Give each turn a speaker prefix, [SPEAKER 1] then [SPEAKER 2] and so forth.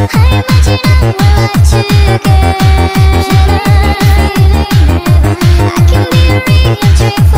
[SPEAKER 1] I can be the